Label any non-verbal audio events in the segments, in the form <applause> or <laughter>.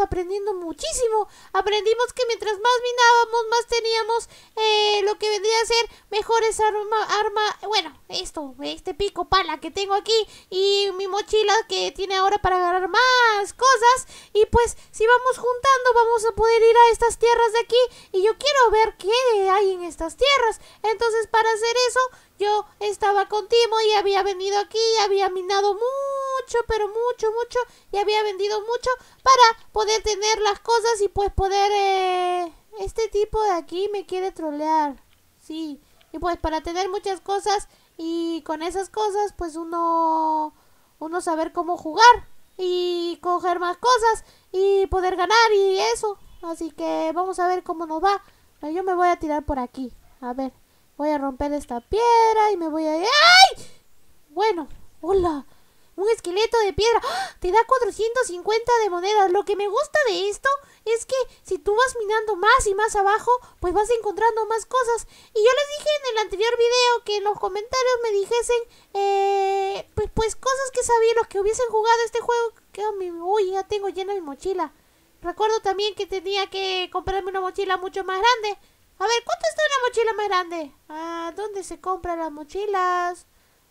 aprendiendo muchísimo. Aprendimos que mientras más minábamos más teníamos eh, lo que vendría a ser mejores arma, arma, bueno, esto, este pico pala que tengo aquí y mi mochila que tiene ahora para agarrar más cosas. Y pues si vamos juntando vamos a poder ir a estas tierras de aquí y yo quiero ver qué hay en estas tierras. Entonces para hacer eso yo estaba con Timo y había venido aquí y había minado mucho, pero mucho, mucho y había vendido mucho para poder tener las cosas y pues poder... Eh, este tipo de aquí me quiere trolear. Sí. Y pues para tener muchas cosas y con esas cosas pues uno... Uno saber cómo jugar y coger más cosas y poder ganar y eso. Así que vamos a ver cómo nos va. Yo me voy a tirar por aquí. A ver. Voy a romper esta piedra y me voy a... ¡Ay! Bueno, hola. Un esqueleto de piedra. ¡Ah! Te da 450 de monedas. Lo que me gusta de esto es que si tú vas minando más y más abajo, pues vas encontrando más cosas. Y yo les dije en el anterior video que en los comentarios me dijesen, eh, pues, pues cosas que sabían los que hubiesen jugado este juego. Que, uy, ya tengo llena mi mochila. Recuerdo también que tenía que comprarme una mochila mucho más grande. A ver, ¿cuánto está una mochila más grande? Ah, ¿dónde se compran las mochilas?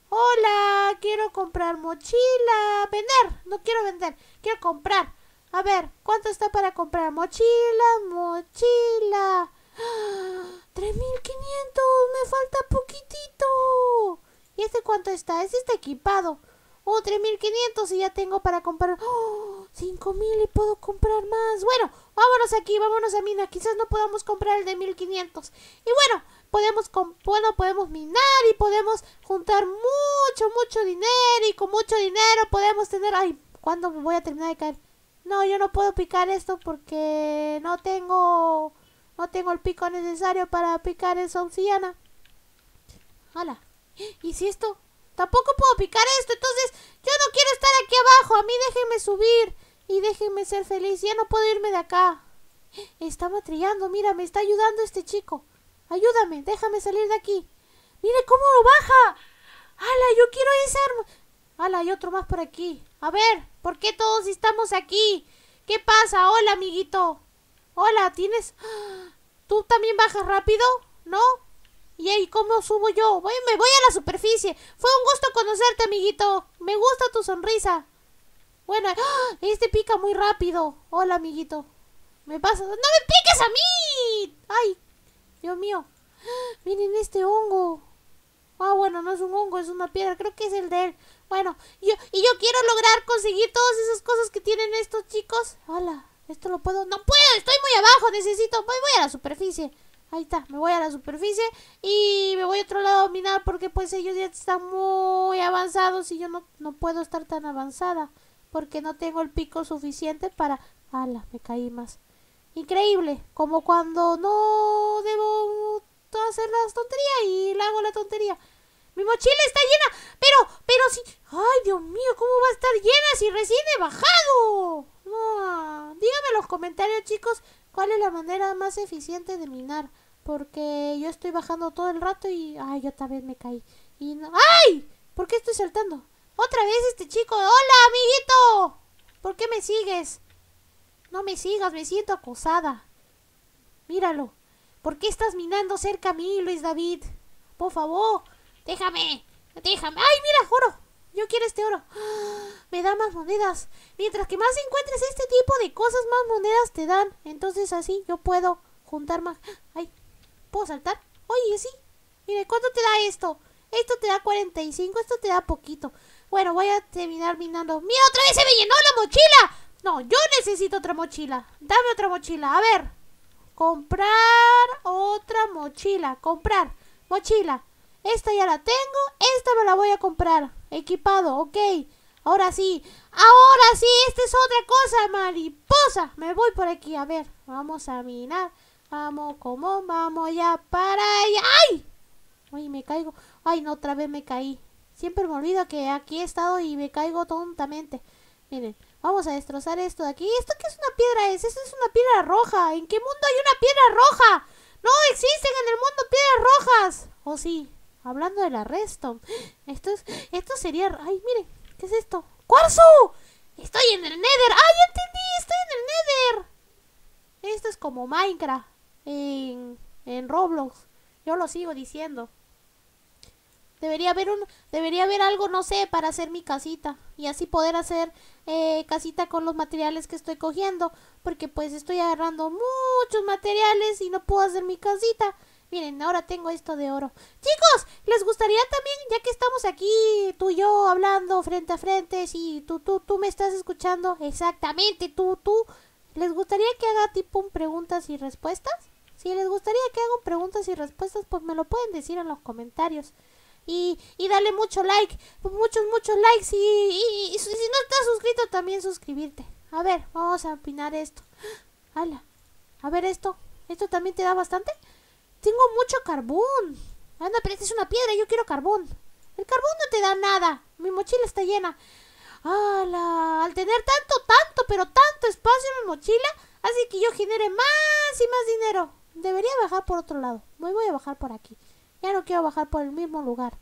Hola, quiero comprar mochila. Vender, no quiero vender, quiero comprar. A ver, ¿cuánto está para comprar? Mochila, mochila. ¡Ah! 3500, me falta poquitito. ¿Y este cuánto está? Este está equipado. Oh, 3500 y ya tengo para comprar. ¡Oh! 5000 y puedo comprar más. Bueno, vámonos aquí, vámonos a mina. Quizás no podamos comprar el de 1500. Y bueno, podemos, bueno, podemos minar y podemos juntar mucho, mucho dinero. Y con mucho dinero podemos tener. Ay, ¿cuándo me voy a terminar de caer? No, yo no puedo picar esto porque no tengo. No tengo el pico necesario para picar esa obsidiana. ¡Hala! ¿Y si esto? Tampoco puedo picar esto, entonces yo no quiero estar aquí abajo. A mí déjenme subir y déjenme ser feliz. Ya no puedo irme de acá. Está matrillando, mira, me está ayudando este chico. Ayúdame, déjame salir de aquí. Mire cómo lo baja. ¡Hala, yo quiero arma! ¡Hala, hay otro más por aquí! A ver, ¿por qué todos estamos aquí? ¿Qué pasa? Hola, amiguito. Hola, ¿tienes...? ¿Tú también bajas rápido? ¿No? ¿Y ahí cómo subo yo? Voy, me voy a la superficie. Fue un gusto conocerte, amiguito. Me gusta tu sonrisa. Bueno, ¡ah! este pica muy rápido. Hola, amiguito. Me pasa. ¡No me piques a mí! ¡Ay! Dios mío. Miren este hongo. Ah, bueno, no es un hongo, es una piedra. Creo que es el de él. Bueno, yo, y yo quiero lograr conseguir todas esas cosas que tienen estos chicos. Hola, esto lo puedo. No puedo, estoy muy abajo. Necesito. Voy, voy a la superficie. Ahí está, me voy a la superficie y me voy a otro lado a minar porque pues ellos ya están muy avanzados y yo no, no puedo estar tan avanzada porque no tengo el pico suficiente para... ¡Hala! Me caí más. Increíble, como cuando no debo hacer las tonterías y la hago la tontería. Mi mochila está llena, pero, pero si... ¡Ay, Dios mío! ¿Cómo va a estar llena si recién he bajado? No, díganme en los comentarios, chicos, cuál es la manera más eficiente de minar. Porque yo estoy bajando todo el rato y... Ay, otra vez me caí. Y no... ¡Ay! ¿Por qué estoy saltando? Otra vez este chico. ¡Hola, amiguito! ¿Por qué me sigues? No me sigas, me siento acosada. Míralo. ¿Por qué estás minando cerca a mí, Luis David? Por favor, déjame. Déjame. ¡Ay, mira, oro! Yo quiero este oro. <gasps> Me da más monedas. Mientras que más encuentres este tipo de cosas, más monedas te dan. Entonces así yo puedo juntar más. <gasps> ¡Ay! ¿Puedo saltar? Oye, sí. Mire, ¿cuánto te da esto? Esto te da 45, esto te da poquito. Bueno, voy a terminar minando. ¡Mira, otra vez se me llenó la mochila! No, yo necesito otra mochila. Dame otra mochila. A ver. Comprar otra mochila. Comprar. Mochila. Esta ya la tengo. Esta me la voy a comprar. Equipado, ok. Ahora sí. Ahora sí, esta es otra cosa, mariposa. Me voy por aquí. A ver, vamos a minar. Vamos, como vamos ya para allá. ¡Ay! Ay, me caigo. Ay, no, otra vez me caí. Siempre me olvido que aquí he estado y me caigo tontamente. Miren, vamos a destrozar esto de aquí. ¿Esto qué es una piedra? Es? Esta es una piedra roja. ¿En qué mundo hay una piedra roja? No existen en el mundo piedras rojas. ¿O sí? hablando del arresto. Esto es, esto sería, ay, miren, ¿qué es esto? ¡Cuarzo! Estoy en el Nether. ¡Ay, entendí! Estoy en el Nether. Esto es como Minecraft en, en Roblox. Yo lo sigo diciendo. Debería haber un, debería haber algo, no sé, para hacer mi casita y así poder hacer eh, casita con los materiales que estoy cogiendo, porque pues estoy agarrando muchos materiales y no puedo hacer mi casita. Miren, ahora tengo esto de oro. Chicos, ¿les gustaría también, ya que estamos aquí, tú y yo hablando frente a frente, si tú, tú, tú me estás escuchando, exactamente, tú, tú, ¿les gustaría que haga tipo un preguntas y respuestas? Si les gustaría que haga un preguntas y respuestas, pues me lo pueden decir en los comentarios y, y dale mucho like, muchos, muchos likes y, y, si no estás suscrito también suscribirte. A ver, vamos a opinar esto. <gasps> Hala, a ver esto, ¿esto también te da bastante? Tengo mucho carbón. Anda, pero esta es una piedra, yo quiero carbón. El carbón no te da nada, mi mochila está llena. ¡Hala! Al tener tanto, tanto, pero tanto espacio en mi mochila, hace que yo genere más y más dinero. Debería bajar por otro lado. Me voy a bajar por aquí. Ya no quiero bajar por el mismo lugar.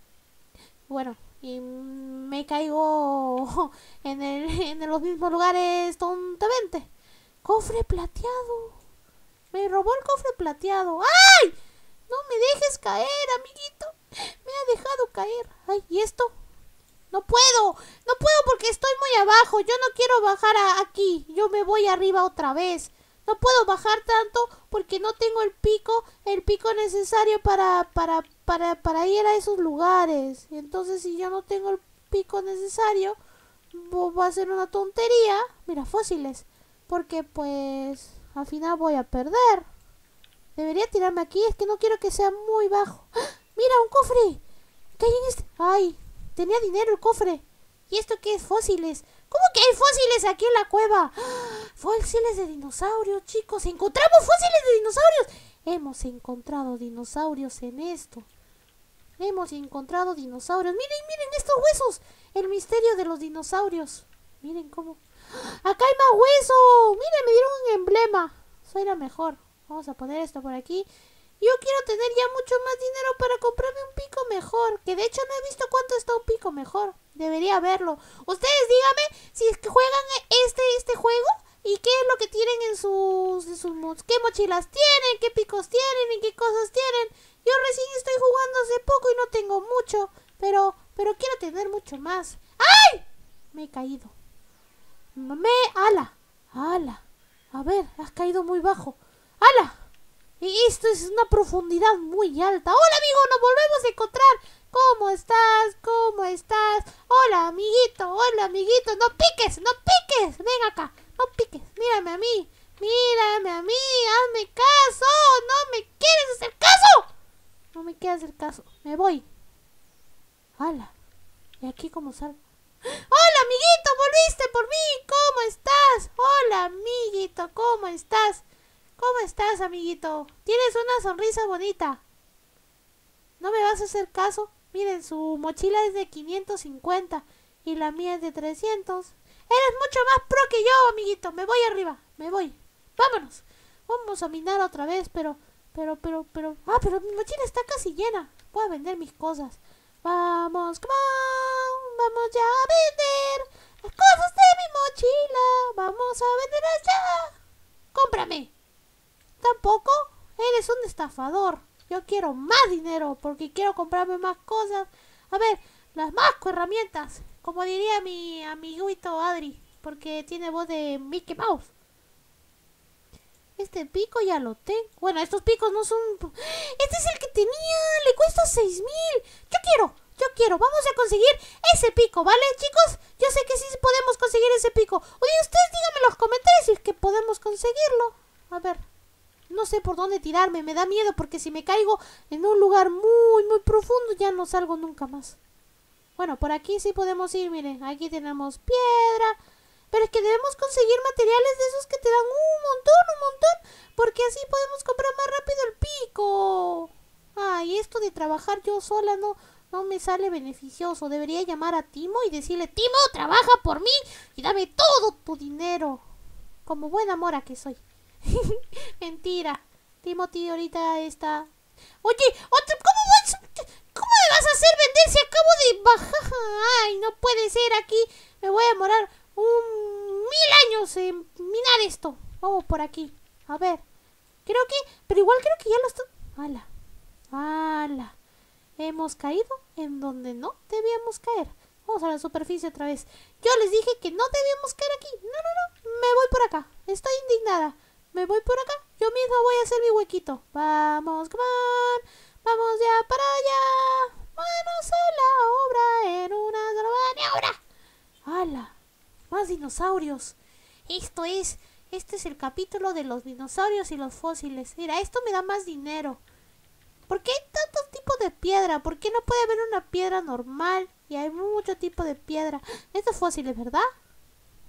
Bueno, y me caigo <laughs> en, el, en los mismos lugares tontamente. Cofre plateado. Me robó el cofre plateado. ¡Ay! No me dejes caer, amiguito. Me ha dejado caer. Ay, ¿y esto? No puedo. No puedo porque estoy muy abajo. Yo no quiero bajar aquí. Yo me voy arriba otra vez. No puedo bajar tanto porque no tengo el pico, el pico necesario para, para, para, para ir a esos lugares. Entonces, si yo no tengo el pico necesario, va a ser una tontería. Mira, fósiles. Porque pues al final voy a perder. Debería tirarme aquí, es que no quiero que sea muy bajo. ¡Ah! ¡Mira, un cofre! ¿Qué hay este? ¡Ay! Tenía dinero el cofre. ¿Y esto qué es? Fósiles. ¿Cómo que hay fósiles aquí en la cueva? Fósiles de dinosaurios, chicos. Encontramos fósiles de dinosaurios. Hemos encontrado dinosaurios en esto. Hemos encontrado dinosaurios. Miren, miren estos huesos. El misterio de los dinosaurios. Miren cómo. Acá hay más hueso. Miren, me dieron un emblema. Soy la mejor. Vamos a poner esto por aquí. Yo quiero tener ya mucho más dinero para comprarme un pico mejor. Que de hecho no he visto cuánto está un pico mejor. Debería verlo. Ustedes díganme si es que juegan este, este juego y qué es lo que tienen en sus, en sus... ¿Qué mochilas tienen? ¿Qué picos tienen? ¿Y qué cosas tienen? Yo recién estoy jugando hace poco y no tengo mucho. Pero, pero quiero tener mucho más. ¡Ay! Me he caído. Me... ¡Ala! ¡Ala! A ver, has caído muy bajo. ¡Hala! Y esto es una profundidad muy alta. Hola amigo, nos volvemos a encontrar. ¿Cómo estás? ¿Cómo estás? Hola amiguito, hola amiguito. No piques, no piques. Ven acá, no piques. Mírame a mí. Mírame a mí, hazme caso. No me quieres hacer caso. No me quieres hacer caso. Me voy. Hola. ¿Y aquí cómo salgo? Hola amiguito, volviste por mí. ¿Cómo estás? Hola amiguito, ¿cómo estás? ¿Cómo estás, amiguito? Tienes una sonrisa bonita. ¿No me vas a hacer caso? Miren, su mochila es de 550 y la mía es de 300. Eres mucho más pro que yo, amiguito. Me voy arriba, me voy. Vámonos. Vamos a minar otra vez, pero, pero, pero, pero... Ah, pero mi mochila está casi llena. Puedo vender mis cosas. Vamos, come on. Vamos ya a vender las cosas de mi mochila. Vamos a venderlas ya. Cómprame. Tampoco. Eres un estafador. Yo quiero más dinero porque quiero comprarme más cosas. A ver, las más herramientas. Como diría mi amiguito Adri. Porque tiene voz de Mickey Mouse. Este pico ya lo tengo. Bueno, estos picos no son... Este es el que tenía. Le cuesta seis mil. Yo quiero. Yo quiero. Vamos a conseguir ese pico, ¿vale, chicos? Yo sé que sí podemos conseguir ese pico. Oye, ustedes díganme en los comentarios si es que podemos conseguirlo. A ver. No sé por dónde tirarme, me da miedo porque si me caigo en un lugar muy, muy profundo ya no salgo nunca más. Bueno, por aquí sí podemos ir, miren, aquí tenemos piedra. Pero es que debemos conseguir materiales de esos que te dan un montón, un montón, porque así podemos comprar más rápido el pico. Ay, esto de trabajar yo sola no, no me sale beneficioso. Debería llamar a Timo y decirle, Timo, trabaja por mí y dame todo tu dinero. Como buena mora que soy. <laughs> Mentira. Timothy ahorita está... Oye, ¿cómo, ¿cómo me vas a hacer vender si acabo de bajar? Ay, no puede ser aquí. Me voy a demorar un mil años en minar esto. Vamos por aquí. A ver. Creo que... Pero igual creo que ya lo estoy... ¡Hala! ¡Hala! Hemos caído en donde no debíamos caer. Vamos a la superficie otra vez. Yo les dije que no debíamos caer aquí. No, no, no. Me voy por acá. Estoy indignada. Me voy por acá. Yo misma voy a hacer mi huequito. Vamos, come. Vamos ya para allá. Manos la obra en una. Más dinosaurios. Esto es... Este es el capítulo de los dinosaurios y los fósiles. Mira, esto me da más dinero. ¿Por qué hay tantos tipos de piedra? ¿Por qué no puede haber una piedra normal? Y hay mucho tipo de piedra. Esto <gasps> es fósiles, ¿verdad?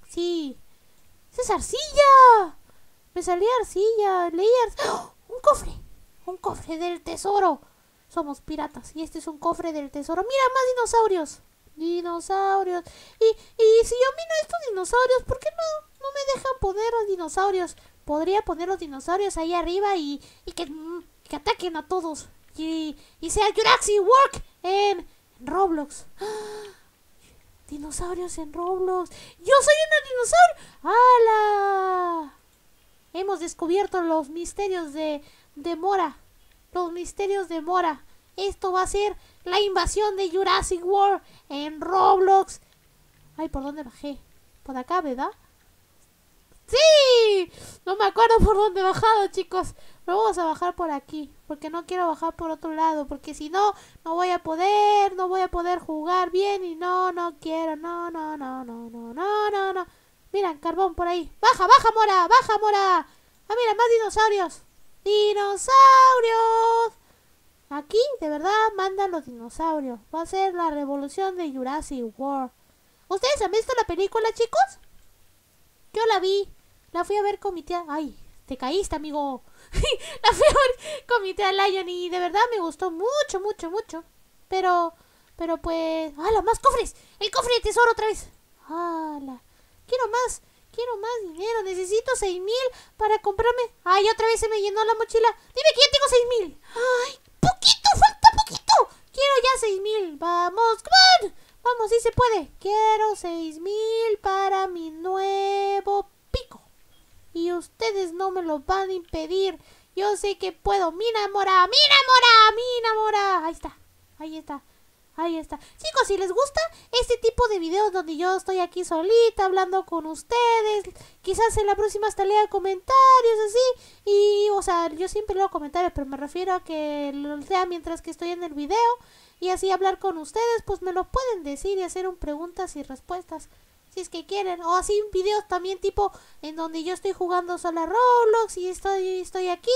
Sí. ¡Esa es arcilla! Me salía arcilla. Leí ¡Oh! ¡Un cofre! Un cofre del tesoro. Somos piratas. Y este es un cofre del tesoro. ¡Mira, más dinosaurios! Dinosaurios. Y, y si yo miro estos dinosaurios, ¿por qué no, no me dejan poner los dinosaurios? Podría poner los dinosaurios ahí arriba y, y que, mm, que ataquen a todos. Y, y sea Jurassic Work en, Roblox. <gasps> Dinosaurios en Roblox. ¡Yo soy una dinosaurio! ¡Hala! Hemos descubierto los misterios de, de Mora. Los misterios de Mora. Esto va a ser la invasión de Jurassic World en Roblox. Ay, ¿por dónde bajé? Por acá, ¿verdad? ¡Sí! No me acuerdo por dónde he bajado, chicos. Pero vamos a bajar por aquí. Porque no quiero bajar por otro lado. Porque si no, no voy a poder. No voy a poder jugar bien. Y no, no quiero. No, no, no, no, no, no, no, no. Mira, carbón por ahí. ¡Baja, baja, mora! ¡Baja, mora! ¡Ah, mira, más dinosaurios! ¡Dinosaurios! Aquí, de verdad, mandan los dinosaurios. Va a ser la revolución de Jurassic World. ¿Ustedes han visto la película, chicos? Yo la vi. La fui a ver con mi tía. ¡Ay! Te caíste, amigo. <laughs> la fui a ver con mi tía Lion y de verdad me gustó mucho, mucho, mucho. Pero, pero pues... ¡Hala! ¡Más cofres! ¡El cofre de tesoro otra vez! ¡Hala! Quiero más, quiero más dinero. Necesito seis mil para comprarme. Ay, otra vez se me llenó la mochila. Dime que ya tengo seis mil. Ay, poquito, falta poquito. Quiero ya seis mil. Vamos, come Vamos, sí se puede. Quiero seis mil para mi nuevo pico. Y ustedes no me lo van a impedir. Yo sé que puedo. Mira, mora, mira, mora, mira, mora. Ahí está, ahí está. Ahí está. Chicos, si les gusta este tipo de videos donde yo estoy aquí solita hablando con ustedes, quizás en la próxima hasta lea comentarios así. Y, o sea, yo siempre leo comentarios, pero me refiero a que lo lea mientras que estoy en el video y así hablar con ustedes, pues me lo pueden decir y hacer un preguntas y respuestas si es que quieren. O así videos también tipo en donde yo estoy jugando sola Roblox y estoy, estoy aquí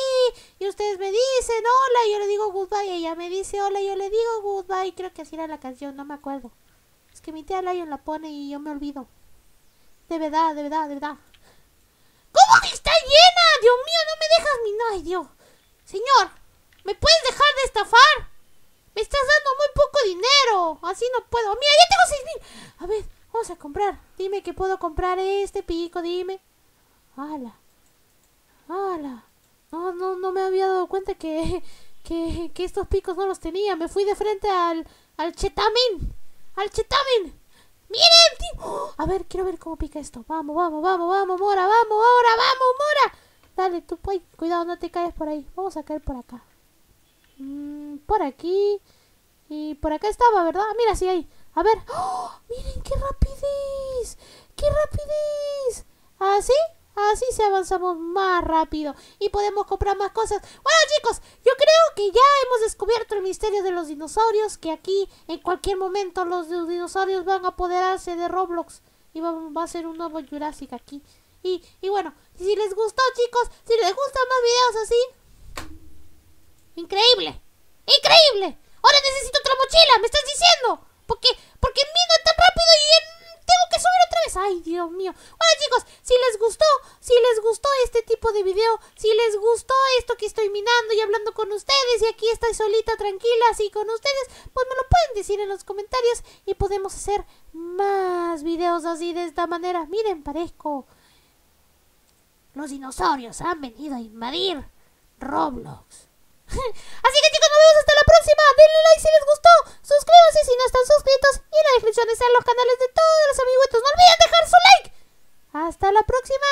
y ustedes me dicen hola y yo le digo goodbye y ella me dice hola y yo le digo goodbye. Creo que así era la canción, no me acuerdo. Es que mi tía Lion la pone y yo me olvido. De verdad, de verdad, de verdad. ¿Cómo que está llena? Dios mío, no me dejas mi... Ay, Dios. Señor, ¿me puedes dejar de estafar? Me estás dando muy poco dinero. Así no puedo. Mira, ya tengo seis mil. A ver, Vamos a comprar. Dime que puedo comprar este pico, dime. ¡Hala! ¡Hala! No, no, no me había dado cuenta que, <laughs> que, que estos picos no los tenía. Me fui de frente al, al chetamin. ¡Al chetamin! ¡Miren! ¡Oh! A ver, quiero ver cómo pica esto. Vamos, vamos, vamos, vamos, Mora, vamos, Mora, vamos, Mora. Dale, tú, pues, cuidado, no te caes por ahí. Vamos a caer por acá. Mm, por aquí. Y por acá estaba, ¿verdad? Mira, sí hay. A ver. ¡Oh! ¡Miren qué rapidez! ¡Qué rapidez! ¿Así? Así se avanzamos más rápido y podemos comprar más cosas. Bueno chicos, yo creo que ya hemos descubierto el misterio de los dinosaurios, que aquí en cualquier momento los dinosaurios van a apoderarse de Roblox y va, a ser un nuevo Jurassic aquí. Y, y bueno, si les gustó chicos, si les gustan más videos así... Increíble, increíble. Ahora necesito otra mochila, ¿me estás diciendo? Porque, porque mino tan rápido y tengo que subir otra vez. Ay, Dios mío. Bueno, chicos, si les gustó, si les gustó este tipo de video, si les gustó esto que estoy minando y hablando con ustedes y aquí estoy solita, tranquila, así con ustedes, pues me lo pueden decir en los comentarios y podemos hacer más videos así de esta manera. Miren, parezco... Los dinosaurios han venido a invadir Roblox. Así que chicos, nos vemos hasta la próxima. Denle like si les gustó. Suscríbanse si no están suscritos. Y en la descripción están los canales de todos los amiguitos. No olviden dejar su like. Hasta la próxima.